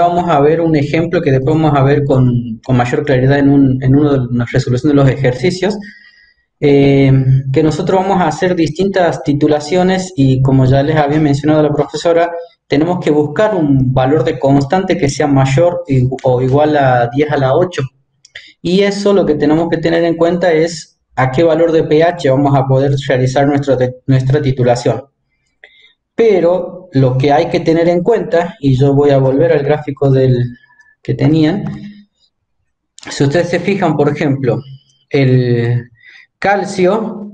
vamos a ver un ejemplo que después vamos a ver con, mayor claridad en, un, en una de las resoluciones de los ejercicios, eh, que nosotros vamos a hacer distintas titulaciones y como ya les había mencionado la profesora, tenemos que buscar un valor de constante que sea mayor o igual a 10 a la 8. Y eso lo que tenemos que tener en cuenta es a qué valor de pH vamos a poder realizar nuestra titulación. Pero lo que hay que tener en cuenta, y yo voy a volver al gráfico del que tenían, si ustedes se fijan, por ejemplo, el calcio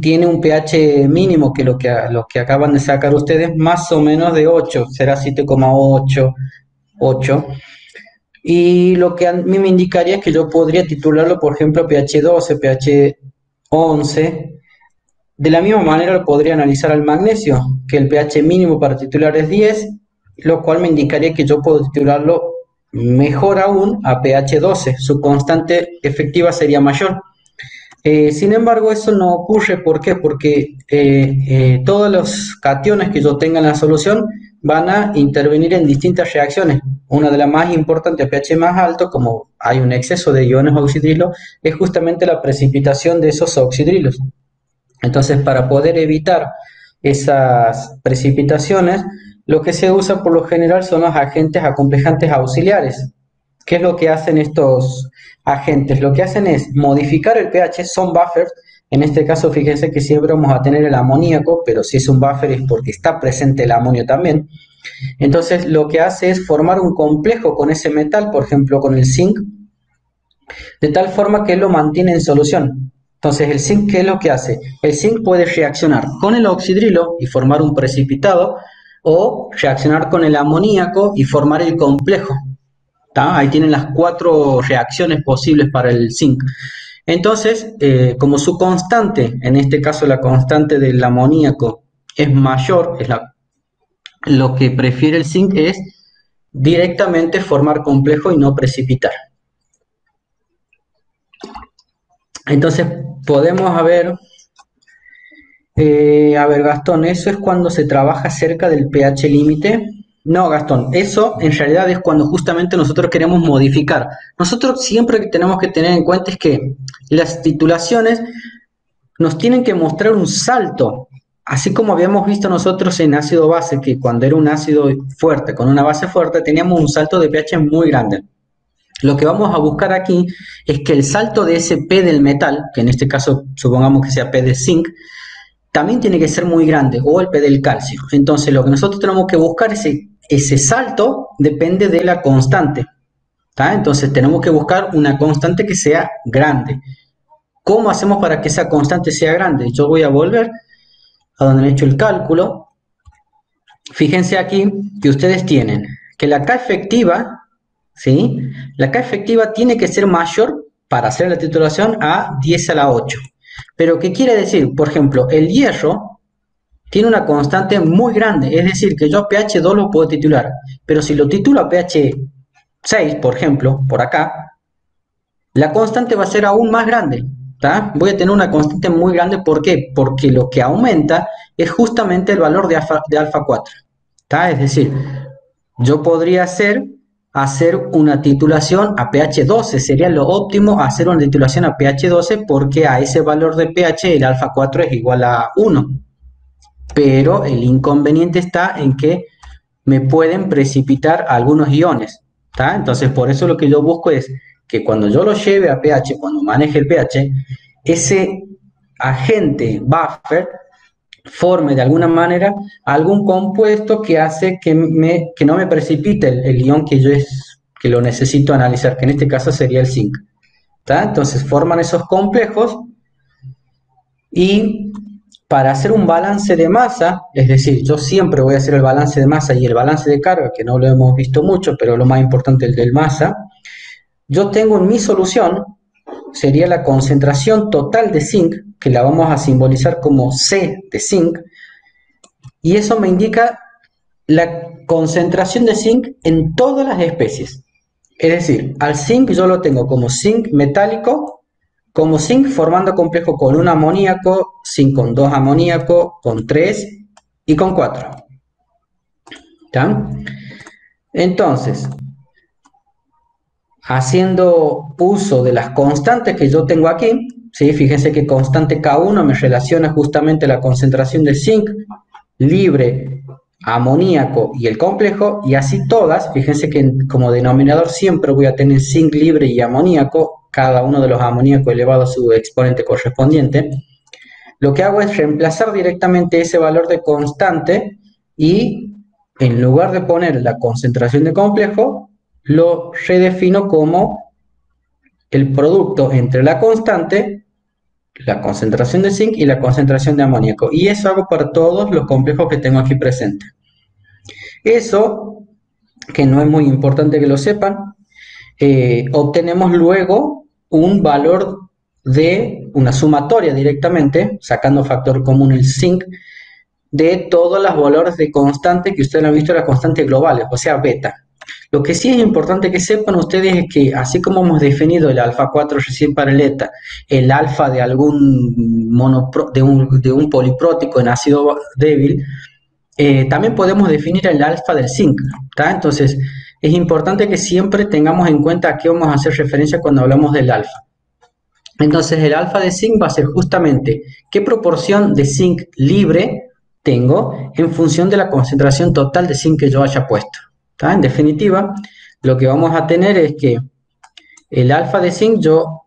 tiene un pH mínimo que lo que, lo que acaban de sacar ustedes, más o menos de 8, será 7,8, 8. Y lo que a mí me indicaría es que yo podría titularlo, por ejemplo, pH 12, pH 11, de la misma manera podría analizar al magnesio, que el pH mínimo para titular es 10, lo cual me indicaría que yo puedo titularlo mejor aún a pH 12, su constante efectiva sería mayor. Eh, sin embargo, eso no ocurre, ¿por qué? Porque eh, eh, todos los cationes que yo tenga en la solución van a intervenir en distintas reacciones. Una de las más importantes a pH más alto, como hay un exceso de iones oxidrilos, es justamente la precipitación de esos oxidrilos. Entonces, para poder evitar esas precipitaciones, lo que se usa por lo general son los agentes acomplejantes auxiliares. ¿Qué es lo que hacen estos agentes? Lo que hacen es modificar el pH, son buffers. En este caso, fíjense que siempre vamos a tener el amoníaco, pero si es un buffer es porque está presente el amonio también. Entonces, lo que hace es formar un complejo con ese metal, por ejemplo, con el zinc, de tal forma que lo mantiene en solución. Entonces, el zinc, ¿qué es lo que hace? El zinc puede reaccionar con el oxidrilo y formar un precipitado o reaccionar con el amoníaco y formar el complejo. Ahí tienen las cuatro reacciones posibles para el zinc. Entonces, eh, como su constante, en este caso la constante del amoníaco es mayor, es lo que prefiere el zinc es directamente formar complejo y no precipitar. Entonces, podemos ver, eh, a ver Gastón, eso es cuando se trabaja cerca del pH límite. No, Gastón, eso en realidad es cuando justamente nosotros queremos modificar. Nosotros siempre que tenemos que tener en cuenta es que las titulaciones nos tienen que mostrar un salto, así como habíamos visto nosotros en ácido base, que cuando era un ácido fuerte con una base fuerte teníamos un salto de pH muy grande. Lo que vamos a buscar aquí es que el salto de ese P del metal, que en este caso supongamos que sea P de zinc, también tiene que ser muy grande, o el P del calcio. Entonces lo que nosotros tenemos que buscar, ese, ese salto depende de la constante. Entonces tenemos que buscar una constante que sea grande. ¿Cómo hacemos para que esa constante sea grande? Yo voy a volver a donde he hecho el cálculo. Fíjense aquí que ustedes tienen que la K efectiva ¿sí? La K efectiva tiene que ser mayor para hacer la titulación a 10 a la 8. Pero, ¿qué quiere decir? Por ejemplo, el hierro tiene una constante muy grande, es decir, que yo pH 2 lo puedo titular, pero si lo titulo a pH 6, por ejemplo, por acá, la constante va a ser aún más grande. Voy a tener una constante muy grande, ¿por qué? Porque lo que aumenta es justamente el valor de alfa, de alfa 4. Es decir, yo podría hacer hacer una titulación a pH 12. Sería lo óptimo hacer una titulación a pH 12 porque a ese valor de pH el alfa 4 es igual a 1. Pero el inconveniente está en que me pueden precipitar algunos iones. Entonces, por eso lo que yo busco es que cuando yo lo lleve a pH, cuando maneje el pH, ese agente buffer forme de alguna manera algún compuesto que hace que, me, que no me precipite el, ion que yo es, que lo necesito analizar, que en este caso sería el zinc. Entonces forman esos complejos y para hacer un balance de masa, es decir, yo siempre voy a hacer el balance de masa y el balance de carga, que no lo hemos visto mucho, pero lo más importante el del masa, yo tengo en mi solución, sería la concentración total de zinc que la vamos a simbolizar como C de zinc, y eso me indica la concentración de zinc en todas las especies. Es decir, al zinc yo lo tengo como zinc metálico, como zinc formando complejo con un amoníaco, zinc con dos amoníaco, con tres y con cuatro. Entonces, haciendo uso de las constantes que yo tengo aquí, ¿sí? fíjense que constante K1 me relaciona justamente la concentración de zinc libre, amoníaco y el complejo, y así todas, fíjense que como denominador siempre voy a tener zinc libre y amoníaco, cada uno de los amoníacos elevado a su exponente correspondiente. Lo que hago es reemplazar directamente ese valor de constante y en lugar de poner la concentración de complejo, lo redefino como el producto entre la constante, la concentración de zinc y la concentración de amoníaco. Y eso hago para todos los complejos que tengo aquí presentes. Eso, que no es muy importante que lo sepan, eh, obtenemos luego un valor de una sumatoria directamente, sacando factor común el zinc, de todos los valores de constante que ustedes han visto, las constantes globales, o sea, beta. Lo que sí es importante que sepan ustedes es que así como hemos definido el alfa 4 recién para el ETA, el alfa de algún monopro, de, un, de un poliprótico en ácido débil, eh, también podemos definir el alfa del zinc. Entonces, es importante que siempre tengamos en cuenta a qué vamos a hacer referencia cuando hablamos del alfa. Entonces, el alfa de zinc va a ser justamente qué proporción de zinc libre tengo en función de la concentración total de zinc que yo haya puesto. En definitiva, lo que vamos a tener es que el alfa de zinc yo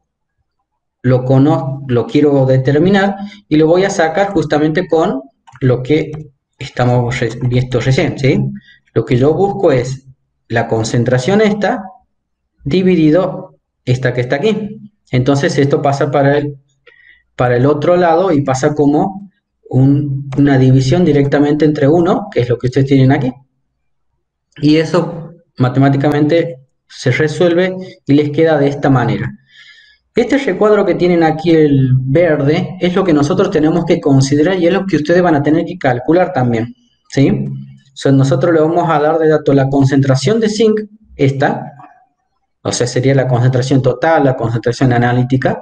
lo, lo quiero determinar y lo voy a sacar justamente con lo que estamos viendo recién. Lo que yo busco es la concentración esta dividido esta que está aquí. Entonces esto pasa para el, para el otro lado y pasa como una división directamente entre 1, que es lo que ustedes tienen aquí. Y eso matemáticamente se resuelve y les queda de esta manera. Este recuadro que tienen aquí el verde es lo que nosotros tenemos que considerar y es lo que ustedes van a tener que calcular también. ¿sí? nosotros le vamos a dar de dato la concentración de zinc, esta, o sea, sería la concentración total, la concentración analítica,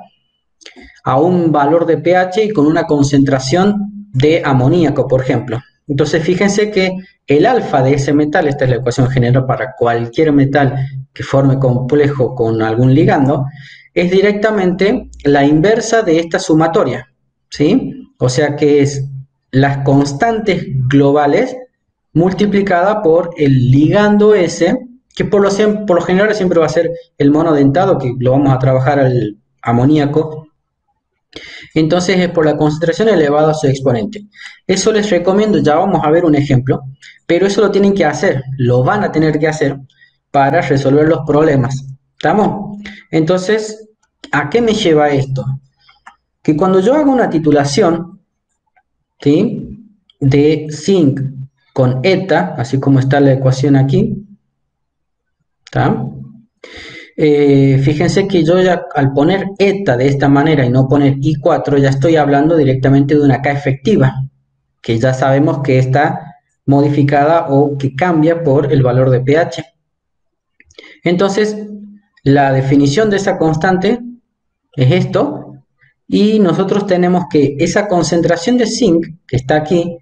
a un valor de pH y con una concentración de amoníaco, por ejemplo. Entonces, fíjense que el alfa de ese metal, esta es la ecuación general para cualquier metal que forme complejo con algún ligando, es directamente la inversa de esta sumatoria, ¿sí? O sea que es las constantes globales multiplicada por el ligando S, que por lo, por lo general siempre va a ser el monodentado, que lo vamos a trabajar al amoníaco, entonces es por la concentración elevada a su exponente. Eso les recomiendo, ya vamos a ver un ejemplo, pero eso lo tienen que hacer, lo van a tener que hacer para resolver los problemas. ¿Estamos? Entonces, ¿a qué me lleva esto? Que cuando yo hago una titulación ¿sí? de zinc con eta, así como está la ecuación aquí, ¿está? Eh, fíjense que yo ya al poner eta de esta manera y no poner I4, ya estoy hablando directamente de una K efectiva, que ya sabemos que está modificada o que cambia por el valor de pH. Entonces, la definición de esa constante es esto, y nosotros tenemos que esa concentración de zinc que está aquí,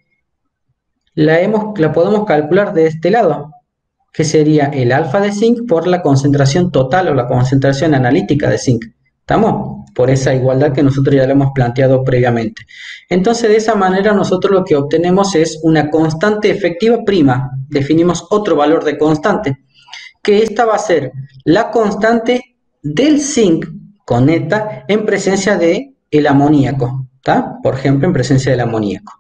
la, podemos calcular de este lado que sería el alfa de zinc por la concentración total o la concentración analítica de zinc. ¿Estamos? Por esa igualdad que nosotros ya le hemos planteado previamente. Entonces, de esa manera nosotros lo que obtenemos es una constante efectiva prima. Definimos otro valor de constante, que esta va a ser la constante del zinc con eta en presencia de el amoníaco, ¿está? Por ejemplo, en presencia del amoníaco.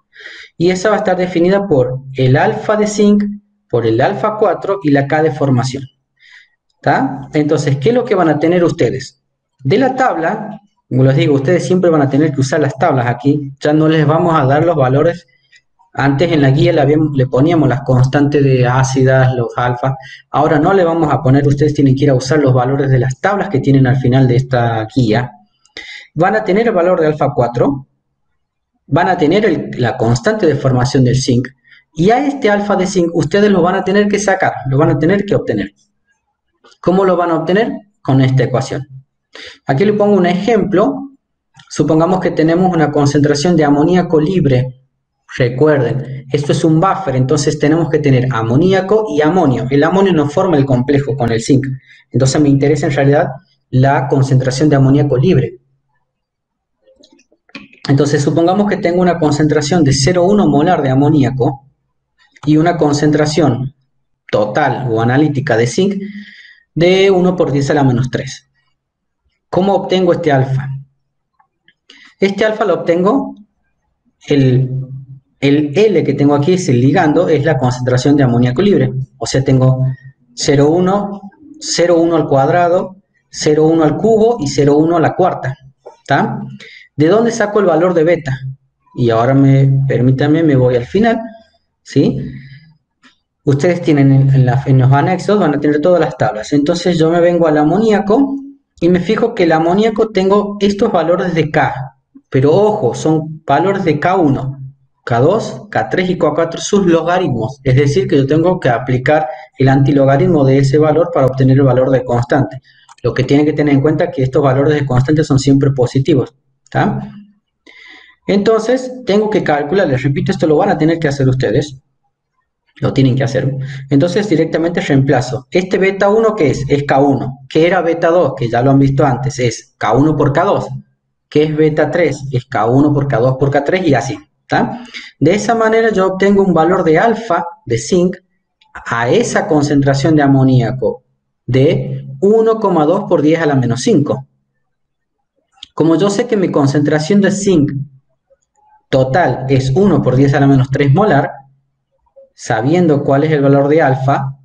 Y esa va a estar definida por el alfa de zinc por el alfa 4 y la K de formación. Entonces, ¿qué es lo que van a tener ustedes? De la tabla, como les digo, ustedes siempre van a tener que usar las tablas aquí. Ya no les vamos a dar los valores. Antes en la guía le, poníamos las constantes de ácidas, los alfa. Ahora no le vamos a poner, ustedes tienen que ir a usar los valores de las tablas que tienen al final de esta guía. Van a tener el valor de alfa 4. Van a tener la constante de formación del zinc y a este alfa de zinc ustedes lo van a tener que sacar, lo van a tener que obtener. ¿Cómo lo van a obtener? Con esta ecuación. Aquí le pongo un ejemplo. Supongamos que tenemos una concentración de amoníaco libre Recuerden, esto es un buffer, entonces tenemos que tener amoníaco y amonio. El amonio no forma el complejo con el zinc. Entonces me interesa en realidad la concentración de amoníaco libre. Entonces supongamos que tengo una concentración de 0,1 molar de amoníaco y una concentración total o analítica de zinc de 1 por 10 a la menos 3. ¿Cómo obtengo este alfa? Este alfa lo obtengo, el, el L que tengo aquí es el ligando, es la concentración de amoníaco libre. O sea, tengo 0,1, 0,1 al cuadrado, 0,1 al cubo y 0,1 a la cuarta. ¿De dónde saco el valor de beta? Y ahora me, permítanme, me voy al final, ¿sí? Ustedes tienen en, en, los anexos, van a tener todas las tablas. Entonces yo me vengo al amoníaco y me fijo que el amoníaco tengo estos valores de K. Pero ojo, son valores de K1, K2, K3 y K4, sus logaritmos. Es decir, que yo tengo que aplicar el antilogaritmo de ese valor para obtener el valor de constante. Lo que tienen que tener en cuenta es que estos valores de constante son siempre positivos. Entonces, tengo que calcular, les repito, esto lo van a tener que hacer ustedes. Lo tienen que hacer. Entonces, directamente reemplazo. Este beta 1, ¿qué es? Es K1. ¿Qué era beta 2? Que ya lo han visto antes. Es K1 por K2. ¿Qué es beta 3? Es K1 por K2 por K3 y así. De esa manera yo obtengo un valor de alfa de zinc a esa concentración de amoníaco de 1,2 por 10 a la menos 5. Como yo sé que mi concentración de zinc total es 1 por 10 a la menos 3 molar, sabiendo cuál es el valor de alfa,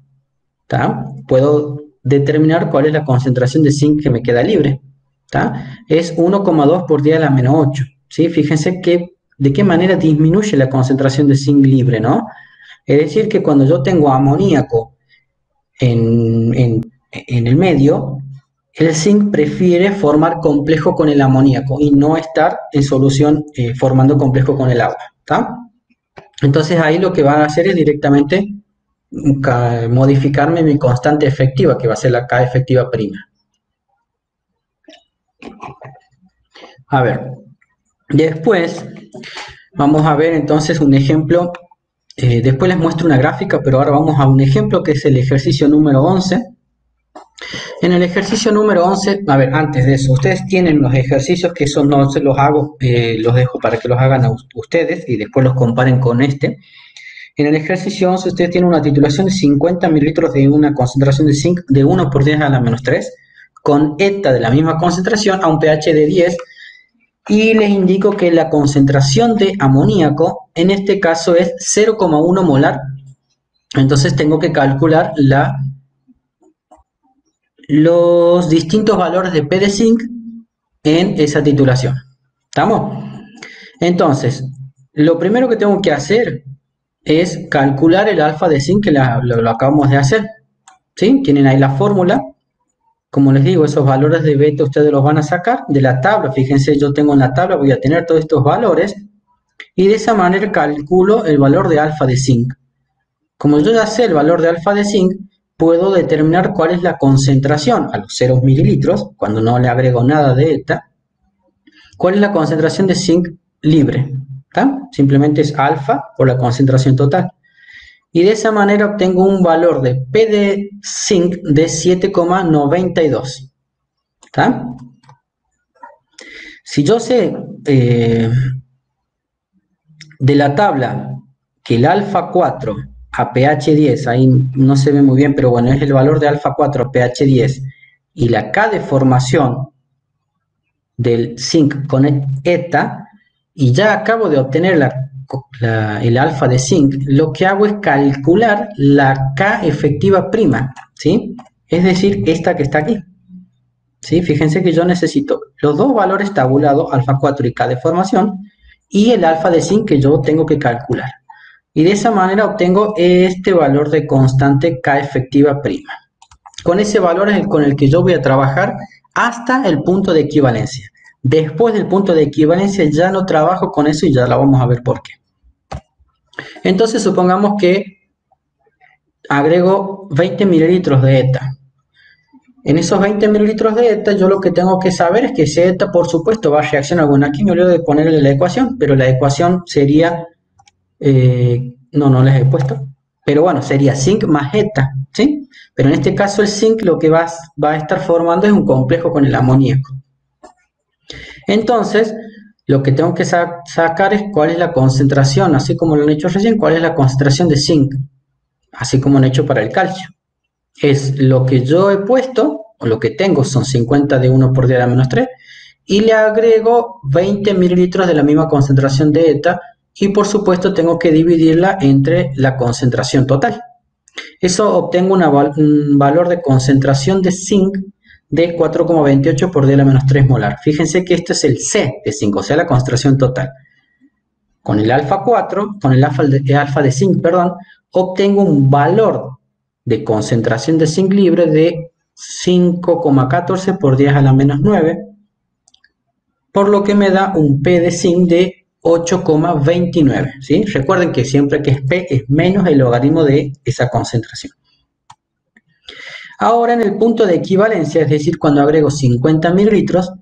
puedo determinar cuál es la concentración de zinc que me queda libre. Es 1,2 por 10 a la menos 8. ¿sí? Fíjense que, de qué manera disminuye la concentración de zinc libre. ¿no? Es decir, que cuando yo tengo amoníaco en, en el medio, el zinc prefiere formar complejo con el amoníaco y no estar en solución eh, formando complejo con el agua. Entonces ahí lo que va a hacer es directamente modificarme mi constante efectiva, que va a ser la K efectiva prima. A ver, después vamos a ver entonces un ejemplo, eh, después les muestro una gráfica, pero ahora vamos a un ejemplo que es el ejercicio número 11 en el ejercicio número 11, a ver, antes de eso, ustedes tienen los ejercicios que son, no se los hago, eh, los dejo para que los hagan a ustedes y después los comparen con este. En el ejercicio 11 ustedes tienen una titulación de 50 mililitros de una concentración de zinc de 1 por 10 a la menos 3, con ETA de la misma concentración a un pH de 10, y les indico que la concentración de amoníaco en este caso es 0,1 molar. Entonces tengo que calcular la los distintos valores de P de en esa titulación. ¿Estamos? Entonces, lo primero que tengo que hacer es calcular el alfa de zinc que lo, acabamos de hacer. ¿Sí? Tienen ahí la fórmula. Como les digo, esos valores de beta ustedes los van a sacar de la tabla. Fíjense, yo tengo en la tabla, voy a tener todos estos valores. Y de esa manera calculo el valor de alfa de zinc. Como yo ya sé el valor de alfa de zinc, puedo determinar cuál es la concentración a los 0 mililitros, cuando no le agrego nada de ETA, cuál es la concentración de zinc libre. Simplemente es alfa por la concentración total. Y de esa manera obtengo un valor de P de zinc de 7,92. Si yo sé eh, de la tabla que el alfa 4 a pH 10, ahí no se ve muy bien, pero bueno, es el valor de alfa 4 a pH 10 y la K de formación del zinc con ETA y ya acabo de obtener el alfa de zinc, lo que hago es calcular la K efectiva prima, ¿sí? Es decir, esta que está aquí. ¿Sí? Fíjense que yo necesito los dos valores tabulados, alfa 4 y K de formación, y el alfa de zinc que yo tengo que calcular y de esa manera obtengo este valor de constante K efectiva prima. Con ese valor es el con el que yo voy a trabajar hasta el punto de equivalencia. Después del punto de equivalencia ya no trabajo con eso y ya la vamos a ver por qué. Entonces supongamos que agrego 20 mililitros de ETA. En esos 20 mililitros de ETA yo lo que tengo que saber es que ese ETA por supuesto va a reaccionar. Bueno, aquí me de ponerle la ecuación, pero la ecuación sería Eh, no, no les he puesto. Pero bueno, sería zinc más eta, ¿sí? Pero en este caso el zinc lo que va, va a estar formando es un complejo con el amoníaco. Entonces, lo que tengo que sacar es cuál es la concentración, así como lo han hecho recién, cuál es la concentración de zinc, así como lo han hecho para el calcio. Es lo que yo he puesto, o lo que tengo son 50 de 1 por 10 a menos 3, y le agrego 20 mililitros de la misma concentración de ETA, y por supuesto tengo que dividirla entre la concentración total. Eso obtengo un valor de concentración de zinc de 4,28 por 10 a la menos 3 molar. Fíjense que esto es el C de 5, o sea, la concentración total. Con el alfa 4, con el alfa de zinc, perdón, obtengo un valor de concentración de zinc libre de 5,14 por 10 a la menos 9, por lo que me da un P de zinc de 8,29. ¿sí? Recuerden que siempre que es P es menos el logaritmo de esa concentración. Ahora en el punto de equivalencia, es decir, cuando agrego 50 mililitros,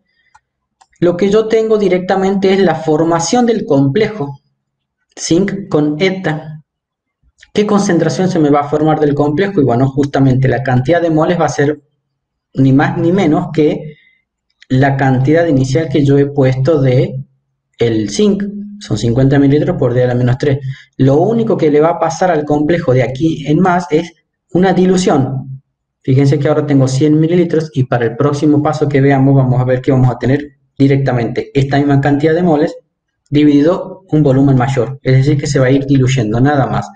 lo que yo tengo directamente es la formación del complejo zinc con eta. ¿Qué concentración se me va a formar del complejo? Y bueno, justamente la cantidad de moles va a ser ni más ni menos que la cantidad inicial que yo he puesto de el zinc. Son 50 mililitros por D a la menos 3. Lo único que le va a pasar al complejo de aquí en más es una dilución. Fíjense que ahora tengo 100 mililitros y para el próximo paso que veamos vamos a ver que vamos a tener directamente esta misma cantidad de moles dividido un volumen mayor. Es decir, que se va a ir diluyendo nada más.